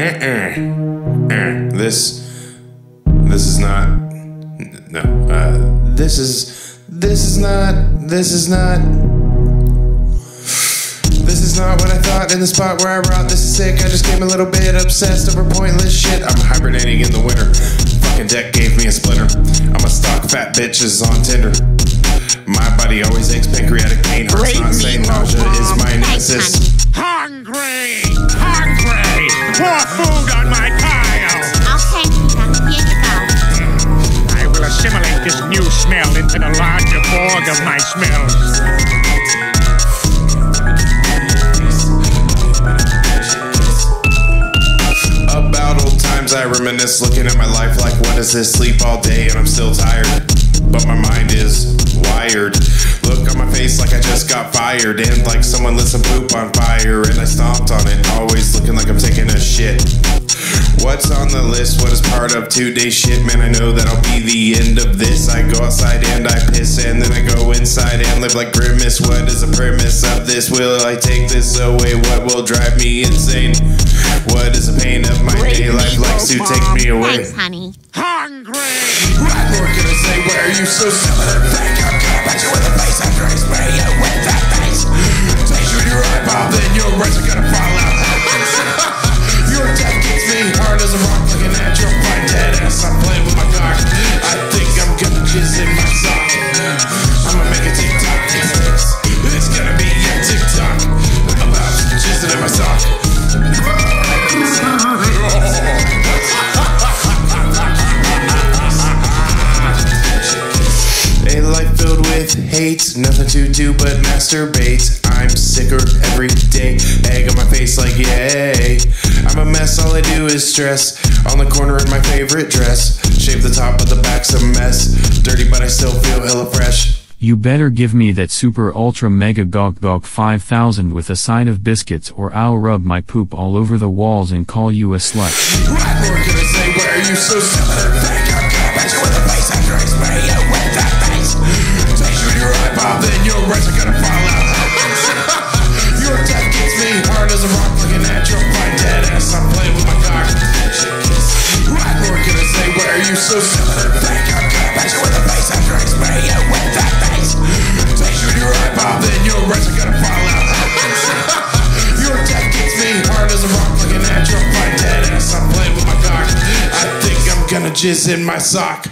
Uh-uh. This this is not no. Uh, this is this is not this is not this is not what I thought in the spot where I brought this is sick. I just came a little bit obsessed over pointless shit. I'm hibernating in the winter. Fucking deck gave me a splinter. I'm a stock fat bitches on Tinder. My body always aches pancreatic pain. Heart's not saying nausea is my nemesis. Hungry! Hungry! More food on my pile! Okay, Peter, here you go. Hmm. I will assimilate this new smell into the larger org of my smells. About old times I reminisce, looking at my life like, what is this? Sleep all day and I'm still tired. Got fired. And like someone lit some poop on fire. And I stomped on it, always looking like I'm taking a shit. What's on the list? What is part of today's shit? Man, I know that'll be the end of this. I go outside and I piss, and then I go inside and live like Grimace. What is the premise of this? Will I take this away? What will drive me insane? What is the pain of my day? Life likes to take me away. Thanks, honey. Hungry! What more can I say? Why are you so similar? Think I'm gonna you with a with hate, nothing to do but masturbate. I'm sicker every day, egg on my face like yay. I'm a mess, all I do is stress. On the corner in my favorite dress, shave the top, but the back's a mess. Dirty, but I still feel hella fresh. You better give me that super ultra mega gog gog 5000 with a side of biscuits or I'll rub my poop all over the walls and call you a slut. What more can I say? Why are you so similar? Think I'm you with a face after I spray you then your words are gonna fall out. your death gets me hard as a rock, looking at your fine dead ass. I'm playing with my cock. What more can I say? Why are you so similar? Think I'm gonna bite you with a face after I spray you with that face. Take you in your eyeball, then your words are gonna fall out. Your death gets me hard as a rock, looking at your fine dead ass. I'm playing with my cock. I think I'm gonna jizz in my sock.